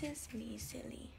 This is me, silly.